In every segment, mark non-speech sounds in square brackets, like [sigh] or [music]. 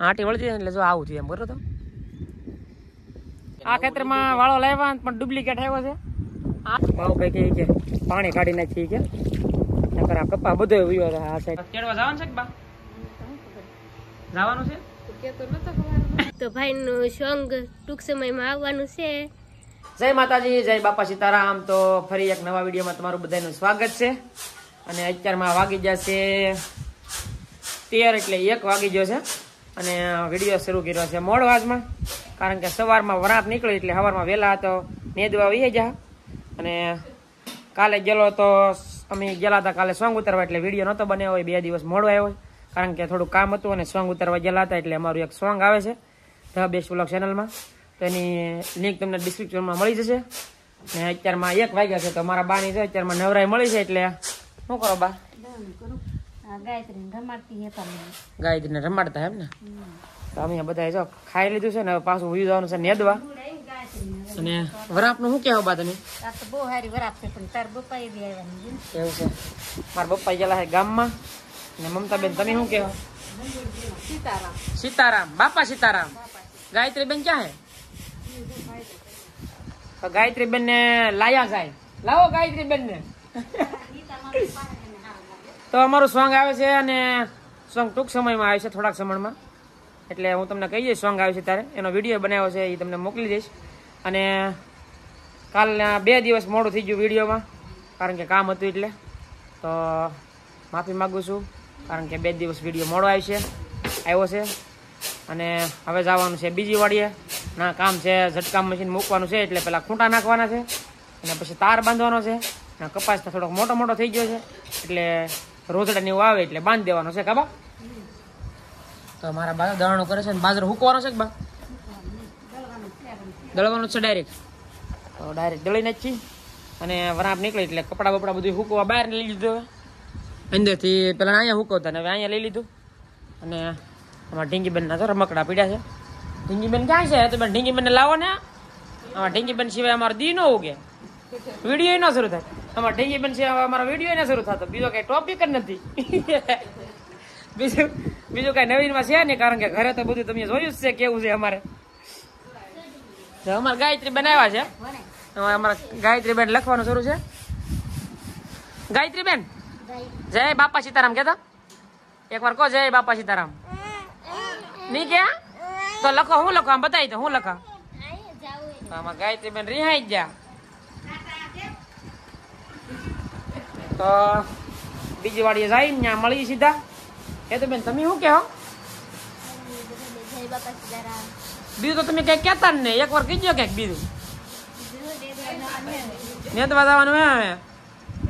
આંટી વળતી એટલે જો આવું થયું એમ બરોબર? તો આ ખેતરમાં વાળો લાવ્યા પણ ડુપ્લિકેટ આવ્યો છે. આ ભાવ કઈ કે પાણી કાઢી નાખી કે નકર આ કપા બધો ઉયો આ સાઈડ કેડવા જવાનું છે કે બા? જવાનું છે? તો ભાઈનું સોંગ ટૂંક સમયમાં આવવાનું છે. જય માતાજી જય બાપા સીતારામ. તો ફરી એક નવા વિડીયોમાં તમારું બધાનું સ્વાગત છે. અને અત્યારમાં વાગી જશે તેર એટલે એક વાગી ગયો છે. અને વીડિયો શરૂ કર્યો છે મોડ વાજમાં કારણ કે સવારમાં વરાત નીકળી એટલે સવારમાં વહેલા તો નેદવા વહી જા અને કાલે ગયેલો તો અમે ગયેલા હતા કાલે સોંગ ઉતરવા એટલે વીડિયો નહોતો બન્યો હોય, બે દિવસ મોડો આવ્યો હોય. કારણ કે થોડું કામ હતું અને સોંગ ઉતરવા ગયેલા હતા એટલે અમારું એક સોંગ આવે છે, ધ બેસ્ટ બ્લોગ ચેનલમાં. તો એની લિંક તમને ડિસ્ક્રિપ્શનમાં મળી જશે. ને અત્યારમાં એક વાગ્યા છે તો મારા બાની છે, અત્યારમાં નવરાઈ મળી છે એટલે, શું કરો બા? ગાયત્રીને રમાડતા એમ ને? તો અમે બધા જો ખાઈ લીધું છે ને હવે પાછું ઉયું જવાનું છે નેદવા. અને વરાપનું શું કહેવું બા તમે? બહુ સારી વરાપ છે પણ તાર બપા એ બી એવું છે. મારા બપ્પા ગયેલા છે ગામમાં. ને મમતા બેન તમે શું કહેવા? સીતારામ. સીતારામ. બાપા સીતારામ. ગાયત્રી બેન ક્યાં હે? તો ગાયત્રી બેન ને લાયા જાય. લાવો ગાયત્રી બેન ને તો અમારું સોંગ આવે છે અને સોંગ ટૂંક સમયમાં આવે છે, થોડાક સમયમાં. એટલે હું તમને કહી દઈશ, સોંગ આવે છે ત્યારે. એનો વીડિયો બનાવ્યો છે, એ તમને મોકલી દઈશ. અને કાલના બે દિવસ મોડું થઈ ગયું વિડીયોમાં, કારણ કે કામ હતું એટલે. તો માફી માગું છું, કારણ કે બે દિવસ વીડિયો મોડો આવી છે, આવ્યો છે. અને હવે જવાનું છે બીજી વાડીએ. ના, કામ છે, ઝટકામ મશીન મૂકવાનું છે, એટલે પહેલાં ખૂંટા નાખવાના છે. અને પછી તાર બાંધવાનો છે. કપાસ થોડોક મોટો મોટો થઈ ગયો છે. એટલે રોજડા ને એવું આવે એટલે બાંધી દેવાનો છે કાબા તો મારા બા દળણો કરે છે ને બાજરો હુકવાનો છે બા? દળવાનું છે ડાયરેક્ટ તો ડાયરેક્ટ દળીને જ છીએ. અને વરાપ નીકળી એટલે કપડા બપડા બધું હુકવા બહાર લઈ લીધું હવે. અંદરથી પેલા અહીંયા હુકવતા ને હવે અહીંયા લઈ લીધું. અને અમારા ઢીંગીબેન ના તો રમકડા પીડ્યા છે. ઢીંગીબેન ક્યાં છે? તો બેન ઢીંગીબેન લાવો ને. અમારા ઢીંગીબેન સિવાય અમારો દી ન ઉગે. વીડિયો ન શરૂ થાય. અમારા ઢીંગી બનશે અમારો વીડિયો ન શરૂ થતો. બીજો કઈ ટોપિક જ નથી. બીજું બીજું કઈ નવીનમાં છે નહીં, કારણ કે ઘરે તો બધું તમે જોયું જ છે કેવું છે અમારે. અમારે ગાયત્રી બનાવ્યા છે. અમારા ગાયત્રી બેન લખવાનું શરૂ છે. ગાયત્રી બેન, જય બાપા સીતારામ કેતા એક વાર કહો, જય બાપા સીતારામ. નહીં કે તો લખો, હું લખો? આમ બતાવી દો, હું લખા? આમાં ગાયત્રી બેન રિહાઈ જ તો બીજી વાડીએ જાય ત્યાં મળી સીધા. એ તો બેન, તમે શું કહો? બીજું તો તમે ક્યાંક કહેતા ને એક વાર કીધો ક્યાંક બીજું. નેતવા જવાનું હે હવે.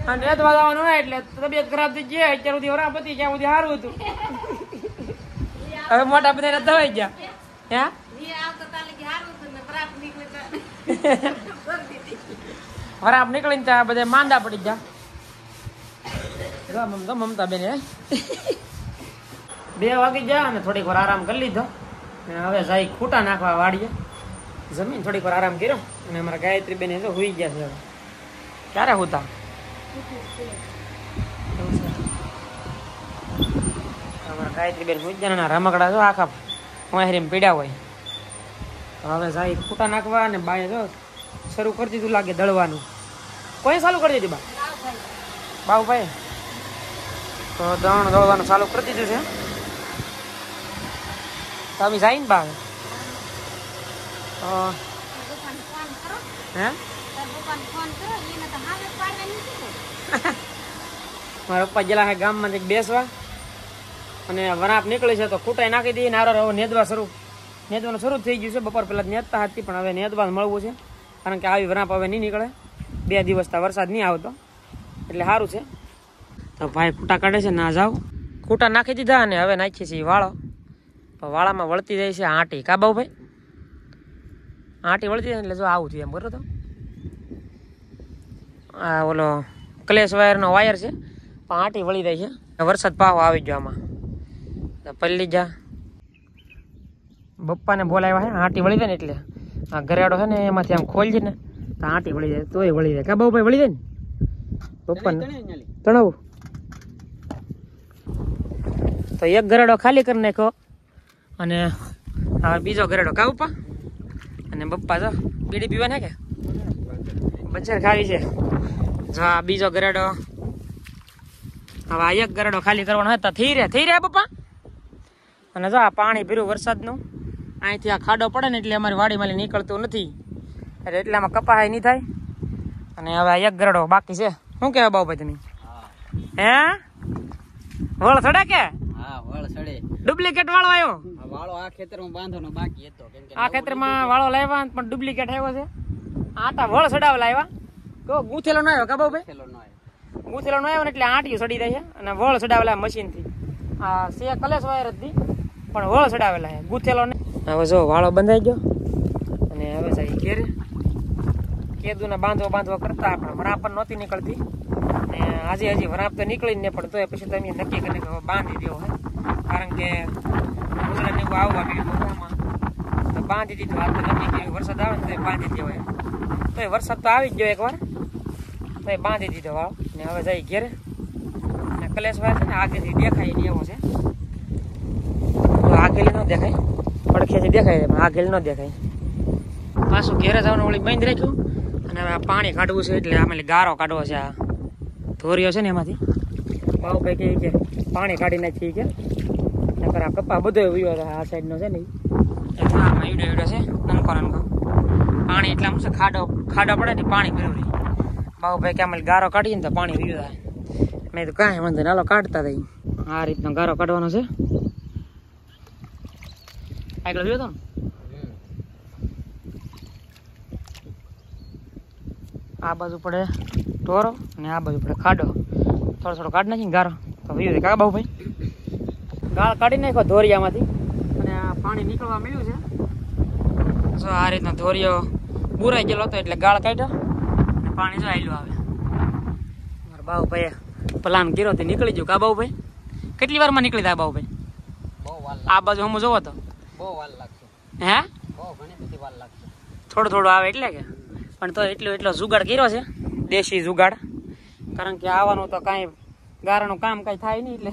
અને નેતવા જવાનું હોય એટલે તબિયત ખરાબ થઈ જાય અત્યાર સુધી વરા પતી જ્યાં સુધી સારું હતું. હવે મોટા બધા દવાઈ ગયા. હે? વરાપ નીકળીને ત્યાં બધા માંદા પડી ગયા. મમતા બેન બે વાગી ગયા અને થોડીક વાર આરામ કરી લીધો. અને હવે જાય ખૂટા નાખવા વાડીએ. જમીન થોડીક વાર આરામ કર્યો અને અમારા ગાયત્રી બેન તો હુઈ ગયા છે ક્યારે હોતા? અમારા ગાયત્રી બેન હુઈ ગયા રમકડા જો આખા વાહરીમાં પીડ્યા હોય. હવે જાય ખૂટા નાખવા અને બાય જો શરૂ કરી દીધું, લાગે દળવાનું. કોઈ ચાલુ કરી દીધું બા? બાબુભાઈ તો દણ દળવાનું ચાલુ કરી દીધું છે. તમે જાય ને બા હવે? તો હે? [laughs] મારા પપ્પા ગયેલા છે ગામમાં બેસવા. અને વરાપ નીકળી છે તો ખૂટાઈ નાખી દઈએ નારો હવે નેદવા શરૂ નેદવાનું શરૂ થઈ ગયું છે. બપોર પહેલાં નેદતા હતી પણ હવે નેદવા મળવું છે. કારણ કે આવી વરાપ હવે નહીં નીકળે. બે દિવસ વરસાદ નહીં આવતો. એટલે સારું છે. તો ભાઈ ખૂટા કાઢે છે ના જાવ. ખૂટા નાખી દીધા અને હવે નાખીએ છીએ વાળો. તો વાળામાં વળતી જાય છે આંટી. કા બહુ ભાઈ? આંટી વળતી જાય એટલે જો આવું થયું એમ બરોબર? તો આ ઓલો ક્લેશ વાયરનો વાયર છે. પણ આંટી વળી જાય છે. વરસાદ પાહો આવી ગયો આમાં. પલ્લી જા. બપ્પાને બોલાવ્યા છે આંટી વળી જાય ને એટલે. આ ઘરેડો છે ને એમાંથી આમ ખોલજે ને. તો આંટી વળી જાય તોય વળી જાય. કા બહુ ભાઈ વળી જાય ને? બપ્પાને તણાવું તો એક ઘરેડો ખાલી કરી નાખ્યો. અને હવે બીજો ગરેડો કા પપ્પા અને બપ્પા જો બીડી પીવા ને કે બજાર ખાવી છે. જો આ બીજો ગરેડો હવે આ એક ગરેડો ખાલી કરવાનો હોય તો થઈ રે થઈ રે બપ્પા. અને જો આ પાણી ભીરું વરસાદનું. અહીંથી આ ખાડો પડે ને એટલે અમારી વાડીમાં નીકળતું નથી. એટલે એટલામાં કપાય નહીં થાય. અને હવે આ એક ગરડો બાકી છે. શું કહેવાય બાબુભાઈ તમે? હે? વળ થડે કે? ડુપ્લિકેટ વાળો આવ્યો? આ વાળો આ ખેતરમાં બાંધવાનો બાકી હતો કેમ કે આ ખેતરમાં વાળો લાવ્યા પણ ડુપ્લિકેટ આવ્યો છે. આટા વળ સડાવ લાવ્યા. તો ગૂંથેલો ન આવ્યો કા બાબુભાઈ ખેલો નો આવ્યો. ગૂંથેલો ન આવ્યો ને એટલે આંટીઓ સડી છે અને વળ સડાવેલા મશીનથી આ સે કલેશ વાયર હતી પણ વળ સડાવેલા છે ગૂંથેલો ને. હવે જો વાળો બંધાઈ ગયો. અને હવે સાહેબ ઘેરે. કેદુને બાંધવો બાંધવા કરતા પણ વરાપ પણ નહોતી નીકળતી. અને આજે હજી વરાપ તો નીકળી જ નહીં પણ તોય પછી તમે નક્કી કરીને કે બાંધી દેવો હે. કારણ કે ગુજરાતને એવું આવવા મળ્યું મોટામાં તો બાંધી દીધું તો નક્કી કર્યું વરસાદ આવે ને તો બાંધી દેવાય તો એ વરસાદ તો આવી જ ગયો એકવાર. તો એ બાંધી દીધો વાળો ને હવે જઈ ઘેરે. ને કલેશભાઈ છે ને આગેથી દેખાય ને એવો છે. તો આગળ ન દેખાય. પડખેથી દેખાય છે પણ આગેલી ન દેખાય. પાછું ઘેરે જવાનું વળી બંધ રાખ્યું. અને હવે પાણી કાઢવું છે એટલે આમાં ગારો કાઢવો છે આ. ધોરીઓ છે ને એમાંથી. ભાવ કહે કે પાણી કાઢી નાખી કે. નકર કપા બધો ઉયો છે આ સાઈડનો છે ને ઈ. એટલે આમાં ઈડો ઈડો છે નનકો નનકો પાણી એટલામાં છે ખાડો ખાડો પડે ને પાણી ભર્યું રહી બાબુભાઈ કે આમાં ગારો કાઢીએ ને તો પાણી પીવું થાય. મેં તો કાંઈ વાંધો નહીં હાલો કાઢતા થઈ આ રીતનો ગારો કાઢવાનો છે. આગળ જોયો તો આ બાજુ પડે ટોરો અને આ બાજુ પડે ખાડો. થોડો થોડો કાઢ નાખીને ગારો. તો વયું કાકા બાબુ ભાઈ ગાળ કાઢી નાખો ધોરિયામાંથી. અને આ પાણી નીકળવા મળ્યું છે. જો આ રીતના ધોરિયો બુરાઈ ગયેલો હતો એટલે ગાળ કાઢ્યો. અને પાણી જો આવેલું આવે. મારા બાબુભાઈએ પ્લાન કર્યો તે નીકળી ગયું. કા બાબુભાઈ કેટલી વારમાં નીકળી જાય બાબુભાઈ આ બાજુ હું જોવો તો. બહુ વાર લાગશે. હે? બહુ ઘણી બધી વાર લાગશે. થોડું થોડું આવે એટલે કે. પણ તો એટલો એટલો જુગાડ કર્યો છે. દેશી જુગાડ. કારણ કે આવવાનું તો કાંઈ ગારાનું કામ કાંઈ થાય નહીં એટલે.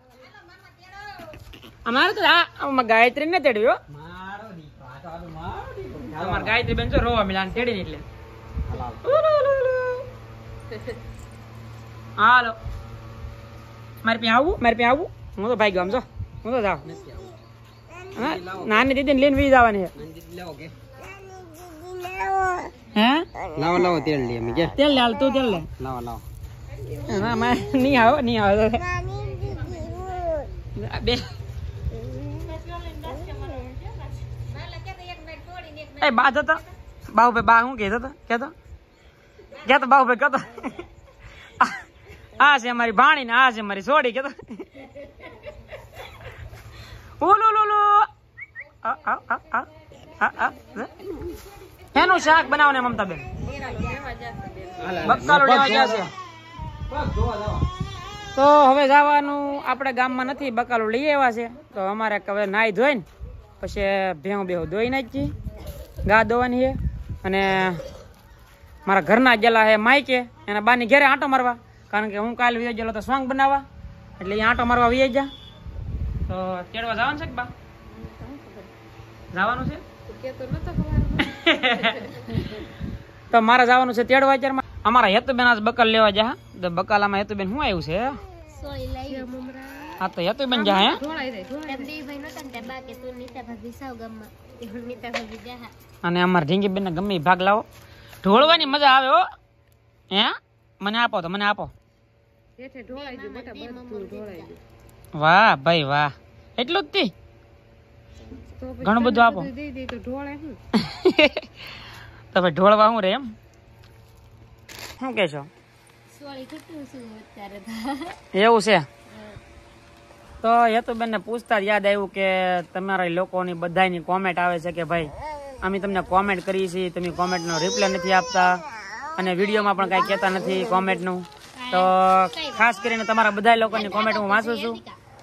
અમારે તો આ ગાયત્રી ને તેડ્યો અમારે ગાયત્રી બેન છો રોવા મિલાન તેડી ને એટલે. હાલો મારે ત્યાં આવું? મારે ત્યાં આવું? હું તો ભાઈ ગયો આમ હું તો જાઉં. નાની દીદી લઈને વી જવાની છે. લાવો લાવો લાવો તેલ લઈએ અમે કે. તેલ લે તું તેલ લે. લાવો લાવો. ના મારે નહીં આવો નહીં આવો. બે એ, બા જતો. બાહુ બા શું કહેતો હતો કહેતો કહેતો બાહુ ભાઈ કહેતો આ છે અમારી ભાણી ને આ છે મારી સોડી કહેતો ઓલો લો લો આ આ આ આ આ આ એનું શાક બનાવો ને મમતા બેન બકાલો લેવા ગયા છે. તો હવે જવાનું આપણે ગામમાં નથી બકાલું લઈ આવ્યા છે. તો અમારે હવે નાઈ ધોઈ ને પછી ભેહું બેહું ધોઈ નાખી ગા ધોવાની છે. અને મારા ઘરના ગયેલા છે માઈકે એના બાની ઘેરે આંટો મારવા. કારણ કે હું કાલે વિજય ગયેલો તો સોંગ બનાવવા. એટલે એ આંટો મારવા વિજય જા તો તેડવા જવાનું છે કે બા? જવાનું છે? [laughs] તો મારે જવાનું છે તેડવા અત્યારમાં. અમારા હેતુબેન આજ બકલ લેવા જા તો બકાલામાં હેતુબેન શું આવ્યું છે? હા તો હેતુબેન જા હે એમની ભાઈ નતા ને ત્યાં બા કે તું નીતા ભાભી સાવ ગામમાં તે હું? નીતા ભાભી જા અને અમારા ઢીંગીબેન બેન ગમે ભાગ લાવો. ઢોળવાની મજા આવે હો. હે? મને આપો તો મને આપો. વાહ ભાઈ વાહ. એટલું જ તી? ઘણું બધું આપો. [laughs] તો ભાઈ ઢોળવા શું રે એમ? શું અત્યારે તો? એવું છે? તો હેતુબેનને પૂછતા યાદ આવ્યું કે તમારા લોકોની બધાની કોમેન્ટ આવે છે કે ભાઈ, અમે તમને કોમેન્ટ કરી છીએ, તમે કોમેન્ટનો રિપ્લાય નથી આપતા અને વિડીયોમાં પણ કાંઈ કહેતા નથી કોમેન્ટનું તો ખાસ કરીને તમારા બધા લોકોની કોમેન્ટ હું વાંચું છું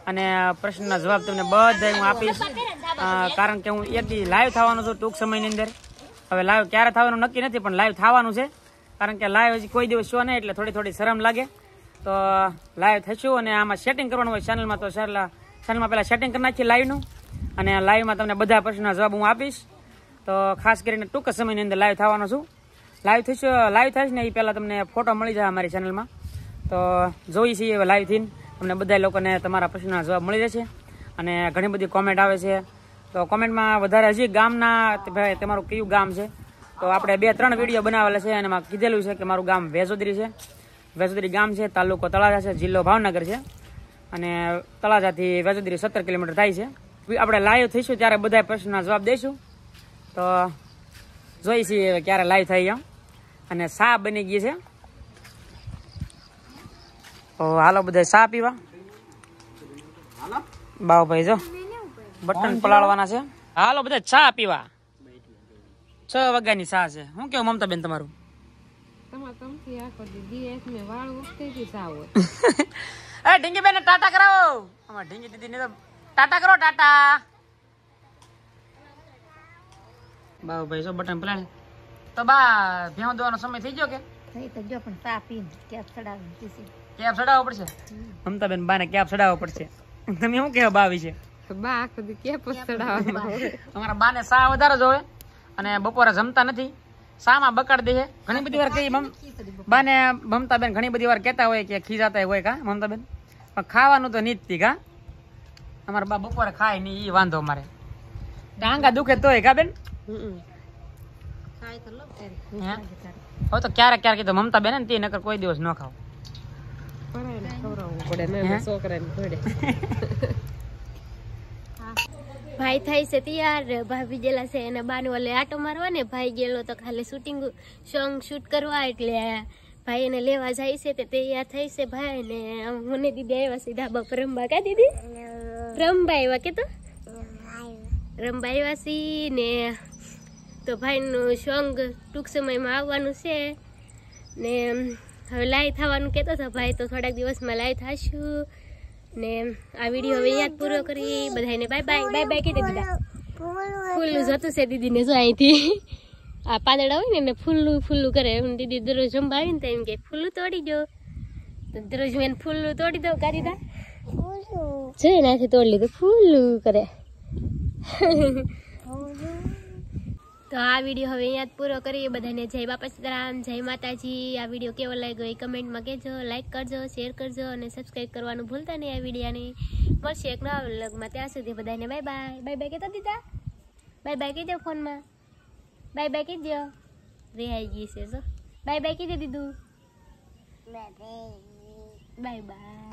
અને પ્રશ્નના જવાબ તમને બધા હું આપીશ. કારણ કે હું એક લાઈવ થવાનું છું ટૂંક સમયની અંદર. હવે લાઈવ ક્યારે થવાનું નક્કી નથી, પણ લાઈવ થવાનું છે. કારણ કે લાઈવ હજી કોઈ દિવસ શો નહીં, એટલે થોડી થોડી શરમ લાગે. તો લાઈવ થશું અને આમાં સેટિંગ કરવાનું હોય ચેનલમાં તો ચેનલમાં પહેલાં સેટિંગ કરી નાખીએ લાઈવનું અને લાઈવમાં તમને બધા પ્રશ્નના જવાબ હું આપીશ. તો ખાસ કરીને ટૂંક સમયની અંદર લાઈવ થવાનો છું. લાઈવ થઈશું લાઈવ થશે ને એ પહેલાં તમને ફોટો મળી જાય અમારી ચેનલમાં તો જોઈ છીએ લાઈવ થઈને. તમને બધા લોકોને તમારા પ્રશ્નના જવાબ મળી જશે. અને ઘણી બધી કોમેન્ટ આવે છે. તો કોમેન્ટમાં વધારે હજી ગામના ભાઈ, તમારું કયું ગામ છે? તો આપણે બે ત્રણ વીડિયો બનાવેલા છે અને એમાં કીધેલું છે કે મારું ગામ વેજોદરી છે. વેજોદરી ગામ છે તાલુકો તળાજા છે જિલ્લો ભાવનગર છે. અને તળાજાથી વેજોદરી સત્તર કિલોમીટર થાય છે. આપણે લાઈવ થઈશું ત્યારે બધા પ્રશ્નના જવાબ દઈશું તો જોઈ છીએ ક્યારે લાઈવ થઈ એમ. અને સા બની ગઈ છે. હાલો બધા સા પીવા. બાવભાઈ જો બટન પલાળવાના છે. હાલો બધા ચા પીવા. છ વાગ્યાની ચા છે. હું કેવું મમતા બેન તમારું? [laughs] એ ઢીંગી બેન ટાટા કરાવો. અમાર ઢીંગી દીદી ને તો ટાટા કરો ટાટા. બાવભાઈ સો બટન પલાળે. તો બા ભેં દેવાનો સમય થઈ ગયો કે? થઈ તો જો પણ સા પીને કેપ ચડાવીને પીસી કેબ ચડાવવો પડશે? મમતા બેન બાને કેબ ચડાવવો પડશે. તમે શું કહેવા બા વિશે અમારા બાને સા વધારે જોવે અને બપોરે જમતા નથી. સામાં બકાડ દે છે. ઘણી બધી વાર કહી બાને મમતા બેન ઘણી બધી વાર કહેતા હોય કે ખીજાતા હોય કા મમતાબેન? પણ ખાવાનું તો નહીં જ કા. અમારા બા બપોરે ખાય નહીં એ વાંધો મારે. ડાંગા દુખે તોય કા બેન? હવે તો ક્યારેક ક્યારેક તો મમતા બેન તે નકર કોઈ દિવસ ન ખાવ. [laughs] ભાઈ થાય છે તૈયાર. ભાભી ગયેલા છે એને બાનું એટલે આટો મારવા ને ભાઈ ગયેલો તો ખાલી શૂટિંગ સોંગ શૂટ કરવા એટલે ભાઈ એને લેવા જાય છે તે તૈયાર થઈ છે ભાઈ ને મને દીદી આવ્યા છે ધાબા પર રમવા કા દીદી? રમવા આવ્યા કે તો? રમવા આવ્યા છે ને તો ભાઈનું સોંગ ટૂંક સમયમાં આવવાનું છે ને હવે લાઈ થવાનું કહેતો હતો ભાઈ તો થોડાક દિવસમાં લાઈ થશું. ને આ વીડિયો હવે યાદ પૂરો કરી બધાને બાય બાય બાય બાય કીધે દીધા. ફૂલનું જતું છે દીદીને જો અહીંથી. આ પાંદડા હોય ને એને ફૂલ્લું ફૂલનું કરે. હું દીદી દરરોજ જમવા આવીને તો એમ કે ફૂલું તોડી દો. તો દરરોજ મેં એને ફૂલનું તોડી દઉં કરી દા જો નાથી તોડી લીધું ફૂલું કરે. તો આ વીડિયો હવે અહીંયા જ પૂરો કરીએ. બધાને જય બાપા સીતારામ જય માતાજી. આ વીડિયો કેવો લાગ્યો એ કમેન્ટમાં કહેજો લાઇક કરજો શેર કરજો અને સબસ્ક્રાઈબ કરવાનું ભૂલતા નહીં આ વિડીયાને. મળશે એક નવા વ્લોગમાં. ત્યાં સુધી બધાને બાય બાય બાય બાય કહેતા દીધા? બાય બાય કહી દો ફોનમાં. બાય બાય કહી દો રેહાઈ ગઈ છે જો. બાય બાય કહી દે દીધું બાય બાય